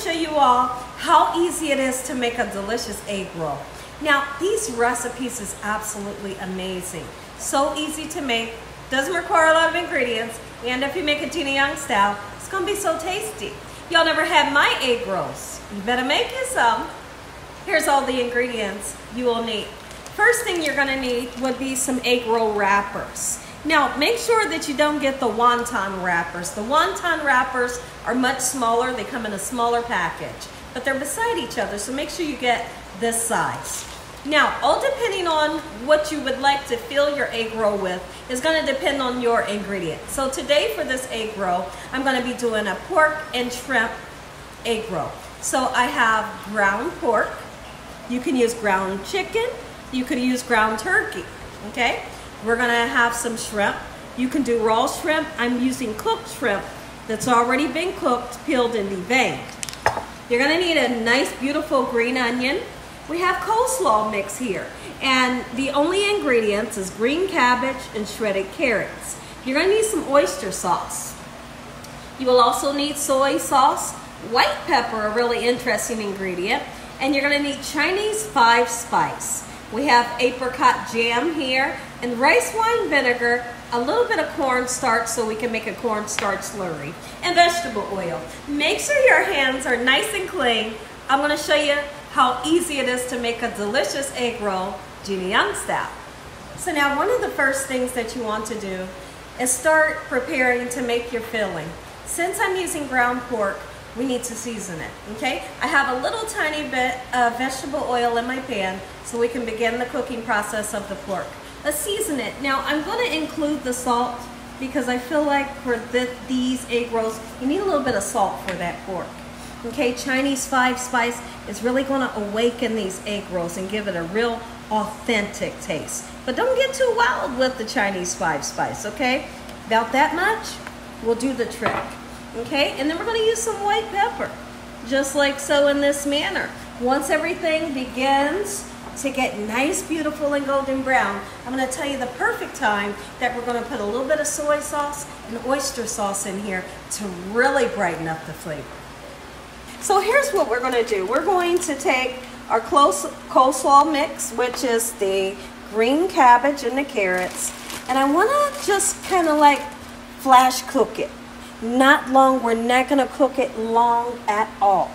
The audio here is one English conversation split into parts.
show you all how easy it is to make a delicious egg roll. Now, these recipes is absolutely amazing. So easy to make, doesn't require a lot of ingredients, and if you make it Gina Young style, it's gonna be so tasty. Y'all never had my egg rolls. You better make you some. Here's all the ingredients you will need. First thing you're gonna need would be some egg roll wrappers. Now, make sure that you don't get the wonton wrappers. The wonton wrappers are much smaller. They come in a smaller package, but they're beside each other, so make sure you get this size. Now, all depending on what you would like to fill your egg roll with is gonna depend on your ingredient. So today for this egg roll, I'm gonna be doing a pork and shrimp egg roll. So I have ground pork. You can use ground chicken. You could use ground turkey, okay? We're gonna have some shrimp. You can do raw shrimp. I'm using cooked shrimp that's already been cooked, peeled, and deveined. You're gonna need a nice, beautiful green onion. We have coleslaw mix here. And the only ingredients is green cabbage and shredded carrots. You're gonna need some oyster sauce. You will also need soy sauce, white pepper, a really interesting ingredient, and you're gonna need Chinese five spice. We have apricot jam here and rice wine vinegar, a little bit of cornstarch so we can make a cornstarch slurry, and vegetable oil. Make sure your hands are nice and clean. I'm gonna show you how easy it is to make a delicious egg roll, Gina Young style. So now one of the first things that you want to do is start preparing to make your filling. Since I'm using ground pork, we need to season it, okay? I have a little tiny bit of vegetable oil in my pan so we can begin the cooking process of the pork. Let's season it. Now, I'm gonna include the salt because I feel like for the, these egg rolls, you need a little bit of salt for that pork. Okay, Chinese five spice is really gonna awaken these egg rolls and give it a real authentic taste. But don't get too wild with the Chinese five spice, okay? About that much will do the trick. Okay, and then we're gonna use some white pepper, just like so in this manner. Once everything begins to get nice, beautiful, and golden brown, I'm gonna tell you the perfect time that we're gonna put a little bit of soy sauce and oyster sauce in here to really brighten up the flavor. So here's what we're gonna do. We're going to take our close coleslaw mix, which is the green cabbage and the carrots, and I wanna just kind of like flash cook it not long. We're not going to cook it long at all.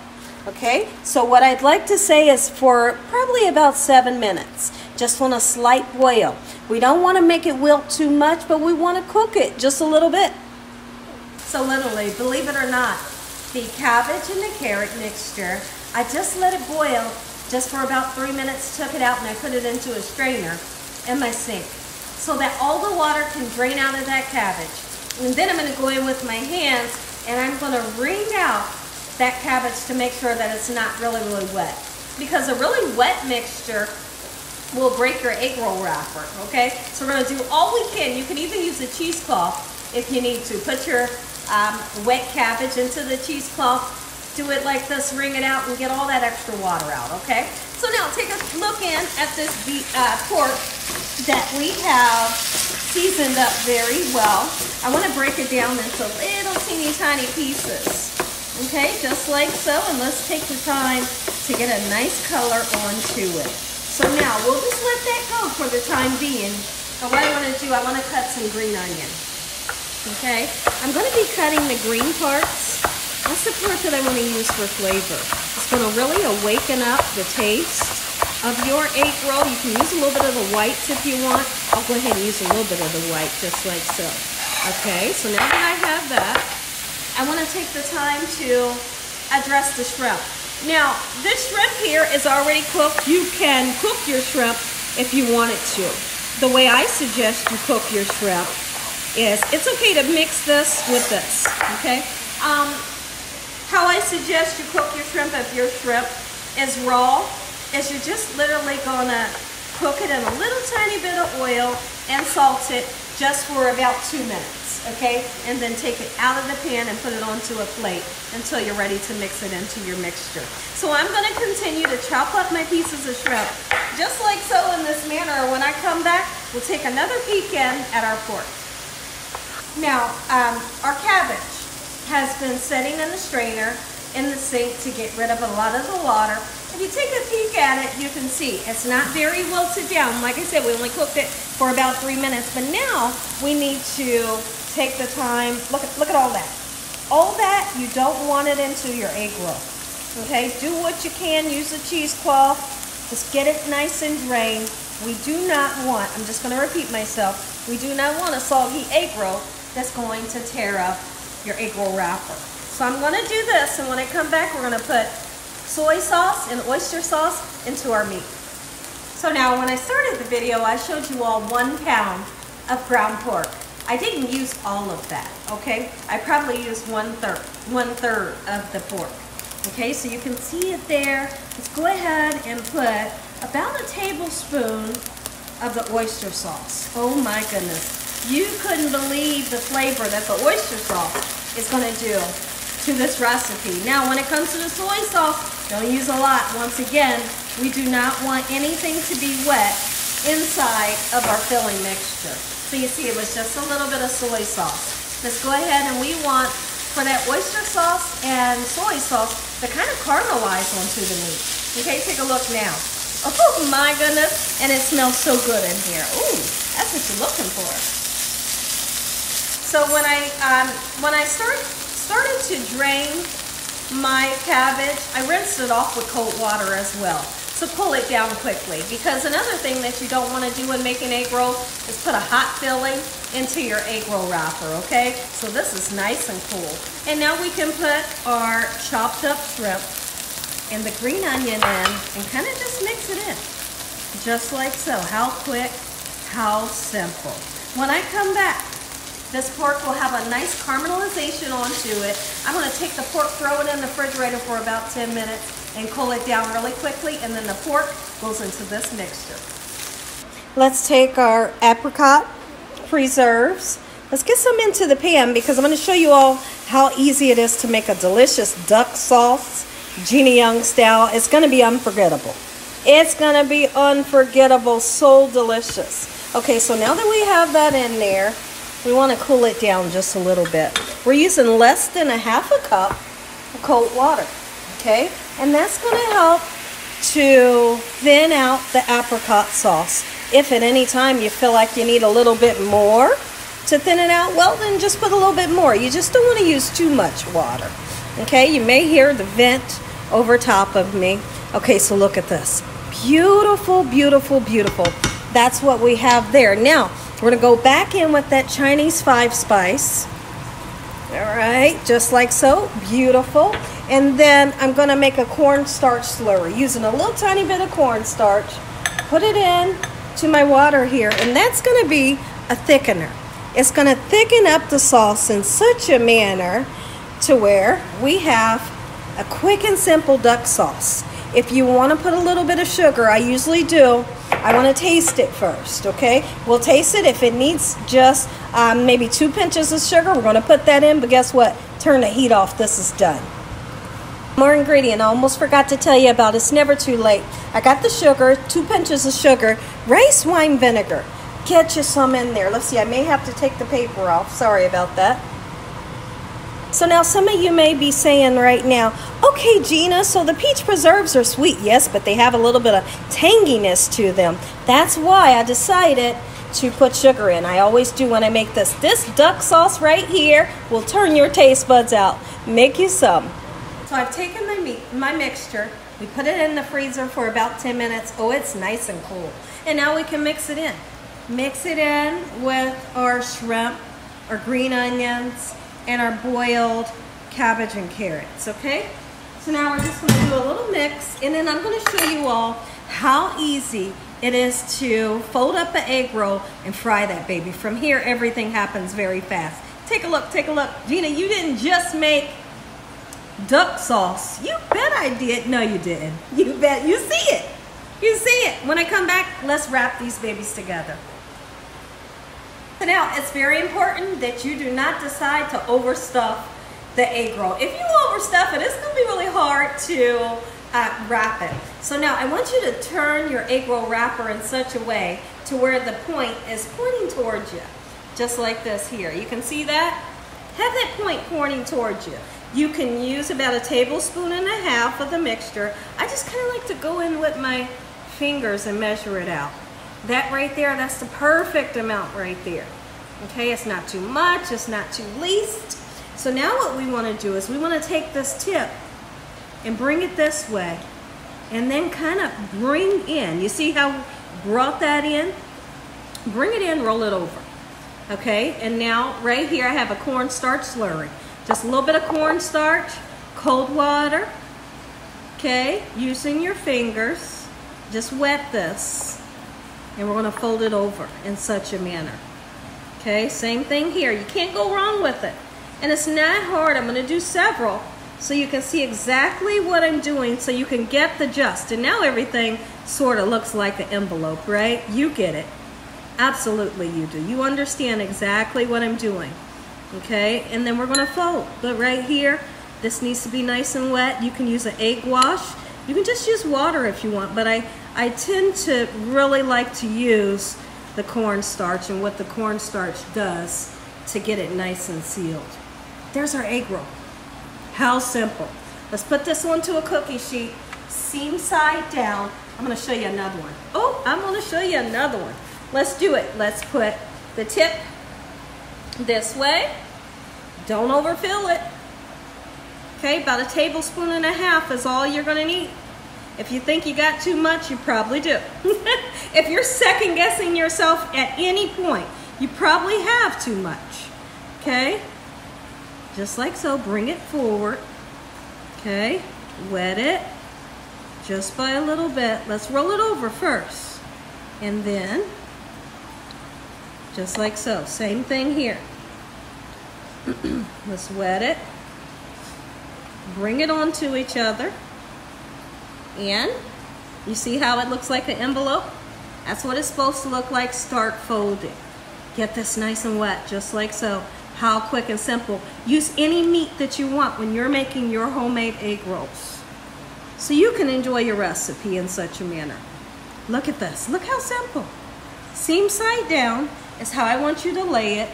Okay, so what I'd like to say is for probably about seven minutes, just on a slight boil. We don't want to make it wilt too much, but we want to cook it just a little bit. So literally, believe it or not, the cabbage and the carrot mixture, I just let it boil just for about three minutes, took it out and I put it into a strainer in my sink so that all the water can drain out of that cabbage. And then I'm going to go in with my hands and I'm going to wring out that cabbage to make sure that it's not really, really wet. Because a really wet mixture will break your egg roll wrapper, okay? So we're to do all we can. You can even use a cheesecloth if you need to. Put your um, wet cabbage into the cheesecloth, do it like this, wring it out, and get all that extra water out, okay? So now take a look in at this uh, pork that we have seasoned up very well. I want to break it down into little teeny tiny pieces. Okay, just like so. And let's take the time to get a nice color onto it. So now we'll just let that go for the time being. And what I want to do, I want to cut some green onion. Okay, I'm going to be cutting the green parts. That's the part that I want to use for flavor. It's going to really awaken up the taste of your egg roll. You can use a little bit of the whites if you want. I'll go ahead and use a little bit of the white, just like so. Okay, so now that I have that, I want to take the time to address the shrimp. Now, this shrimp here is already cooked. You can cook your shrimp if you wanted to. The way I suggest you cook your shrimp is, it's okay to mix this with this, okay? Um, how I suggest you cook your shrimp if your shrimp is raw is you're just literally gonna cook it in a little tiny bit of oil and salt it just for about two minutes, okay? And then take it out of the pan and put it onto a plate until you're ready to mix it into your mixture. So I'm gonna continue to chop up my pieces of shrimp, just like so in this manner. When I come back, we'll take another peek in at our pork. Now, um, our cabbage has been sitting in the strainer in the sink to get rid of a lot of the water. If you take a peek at it, you can see it's not very wilted down. Like I said, we only cooked it for about three minutes, but now we need to take the time, look at, look at all that. All that, you don't want it into your egg roll. Okay, do what you can, use the cheesecloth, just get it nice and drained. We do not want, I'm just gonna repeat myself, we do not want a soggy egg roll that's going to tear up your egg roll wrapper. So I'm gonna do this, and when I come back, we're gonna put soy sauce and oyster sauce into our meat. So now when I started the video, I showed you all one pound of ground pork. I didn't use all of that, okay? I probably used one third, one third of the pork. Okay, so you can see it there. Let's go ahead and put about a tablespoon of the oyster sauce. Oh my goodness. You couldn't believe the flavor that the oyster sauce is gonna do to this recipe. Now, when it comes to the soy sauce, don't use a lot. Once again, we do not want anything to be wet inside of our filling mixture. So you see, it was just a little bit of soy sauce. Let's go ahead and we want for that oyster sauce and soy sauce to kind of caramelize onto the meat. Okay, take a look now. Oh my goodness, and it smells so good in here. Ooh, that's what you're looking for. So when I um, when I start started to drain my cabbage. I rinsed it off with cold water as well to pull it down quickly because another thing that you don't want to do when making egg rolls is put a hot filling into your egg roll wrapper, okay? So this is nice and cool. And now we can put our chopped up shrimp and the green onion in and kind of just mix it in. Just like so. How quick, how simple. When I come back, this pork will have a nice caramelization onto it. I'm going to take the pork, throw it in the refrigerator for about 10 minutes and cool it down really quickly and then the pork goes into this mixture. Let's take our apricot preserves. Let's get some into the pan because I'm going to show you all how easy it is to make a delicious duck sauce, Gina Young style. It's going to be unforgettable. It's going to be unforgettable, so delicious. Okay, so now that we have that in there, we want to cool it down just a little bit. We're using less than a half a cup of cold water, okay? And that's going to help to thin out the apricot sauce. If at any time you feel like you need a little bit more to thin it out, well, then just put a little bit more. You just don't want to use too much water, okay? You may hear the vent over top of me. Okay, so look at this. Beautiful, beautiful, beautiful. That's what we have there. Now, we're gonna go back in with that Chinese five spice. All right, just like so, beautiful. And then I'm gonna make a cornstarch slurry using a little tiny bit of cornstarch. Put it in to my water here, and that's gonna be a thickener. It's gonna thicken up the sauce in such a manner to where we have a quick and simple duck sauce. If you want to put a little bit of sugar, I usually do. I want to taste it first, okay? We'll taste it. If it needs just um, maybe two pinches of sugar, we're going to put that in. But guess what? Turn the heat off. This is done. More ingredient I almost forgot to tell you about. It's never too late. I got the sugar, two pinches of sugar, rice wine vinegar. Get you some in there. Let's see, I may have to take the paper off. Sorry about that. So now some of you may be saying right now, okay, Gina, so the peach preserves are sweet. Yes, but they have a little bit of tanginess to them. That's why I decided to put sugar in. I always do when I make this. This duck sauce right here will turn your taste buds out. Make you some. So I've taken my meat, my mixture, we put it in the freezer for about 10 minutes. Oh, it's nice and cool. And now we can mix it in. Mix it in with our shrimp, our green onions, and our boiled cabbage and carrots, okay? So now we're just gonna do a little mix and then I'm gonna show you all how easy it is to fold up an egg roll and fry that baby. From here, everything happens very fast. Take a look, take a look. Gina, you didn't just make duck sauce. You bet I did. No, you didn't. You bet. You see it. You see it. When I come back, let's wrap these babies together. So now it's very important that you do not decide to overstuff the egg roll. If you overstuff it, it's gonna be really hard to uh, wrap it. So now I want you to turn your egg roll wrapper in such a way to where the point is pointing towards you. Just like this here. You can see that? Have that point pointing towards you. You can use about a tablespoon and a half of the mixture. I just kind of like to go in with my fingers and measure it out. That right there, that's the perfect amount right there. Okay, it's not too much, it's not too least. So now what we want to do is we want to take this tip and bring it this way and then kind of bring in. You see how brought that in? Bring it in, roll it over. Okay, and now right here I have a cornstarch slurry. Just a little bit of cornstarch, cold water, okay, using your fingers. Just wet this, and we're gonna fold it over in such a manner. Okay, same thing here. You can't go wrong with it. And it's not hard. I'm gonna do several so you can see exactly what I'm doing so you can get the just. And now everything sort of looks like an envelope, right? You get it. Absolutely you do. You understand exactly what I'm doing okay? And then we're gonna fold. But right here, this needs to be nice and wet. You can use an egg wash. You can just use water if you want, but I, I tend to really like to use the cornstarch and what the cornstarch does to get it nice and sealed. There's our egg roll. How simple. Let's put this onto a cookie sheet, seam side down. I'm gonna show you another one. Oh, I'm gonna show you another one. Let's do it. Let's put the tip this way. Don't overfill it. Okay, about a tablespoon and a half is all you're gonna need. If you think you got too much, you probably do. if you're second guessing yourself at any point, you probably have too much. Okay? Just like so, bring it forward. Okay? Wet it just by a little bit. Let's roll it over first. And then just like so. Same thing here. Let's wet it. Bring it onto each other. And you see how it looks like an envelope? That's what it's supposed to look like. Start folding. Get this nice and wet, just like so. How quick and simple. Use any meat that you want when you're making your homemade egg rolls. So you can enjoy your recipe in such a manner. Look at this. Look how simple. Seam side down, is how I want you to lay it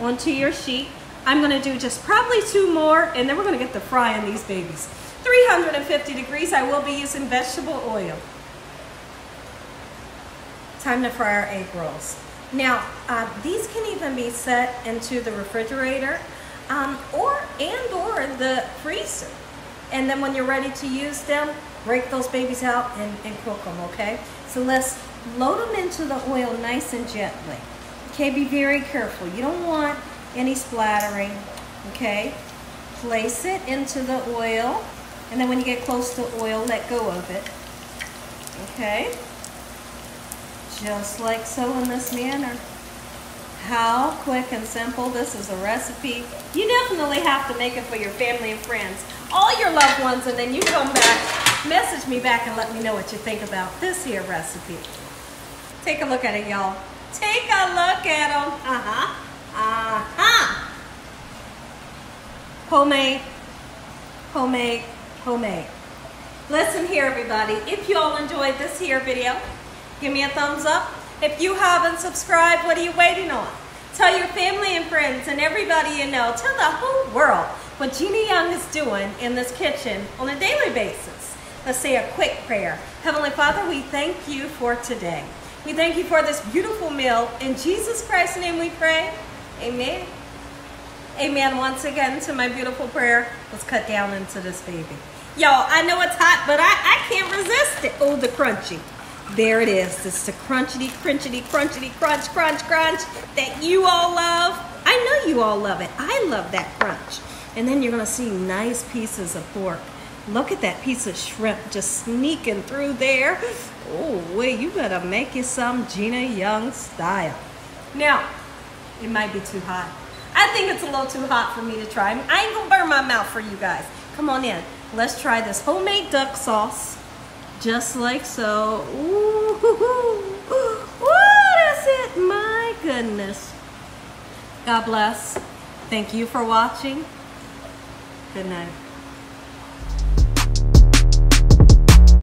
onto your sheet. I'm gonna do just probably two more and then we're gonna get to frying these babies. 350 degrees, I will be using vegetable oil. Time to fry our egg rolls. Now, uh, these can even be set into the refrigerator um, or and or the freezer. And then when you're ready to use them, break those babies out and, and cook them, okay? So let's load them into the oil nice and gently. Okay, be very careful. You don't want any splattering, okay? Place it into the oil, and then when you get close to oil, let go of it, okay? Just like so in this manner. How quick and simple. This is a recipe. You definitely have to make it for your family and friends, all your loved ones, and then you come back, message me back and let me know what you think about this here recipe. Take a look at it, y'all. Take a look at them. Uh-huh. Uh-huh. Homemade, homemade, homemade. Listen here, everybody. If you all enjoyed this here video, give me a thumbs up. If you haven't subscribed, what are you waiting on? Tell your family and friends and everybody you know, tell the whole world what Gina Young is doing in this kitchen on a daily basis. Let's say a quick prayer. Heavenly Father, we thank you for today. We thank you for this beautiful meal. In Jesus Christ's name we pray. Amen. Amen. Once again to my beautiful prayer. Let's cut down into this baby. Y'all, I know it's hot, but I, I can't resist it. Oh, the crunchy. There it is. It's the crunchity, crunchity, crunchity, crunch, crunch, crunch that you all love. I know you all love it. I love that crunch. And then you're going to see nice pieces of pork. Look at that piece of shrimp just sneaking through there. Oh, wait, you better make it some Gina Young style. Now, it might be too hot. I think it's a little too hot for me to try. I ain't gonna burn my mouth for you guys. Come on in. Let's try this homemade duck sauce. Just like so. Ooh, that's it. My goodness. God bless. Thank you for watching. Good night.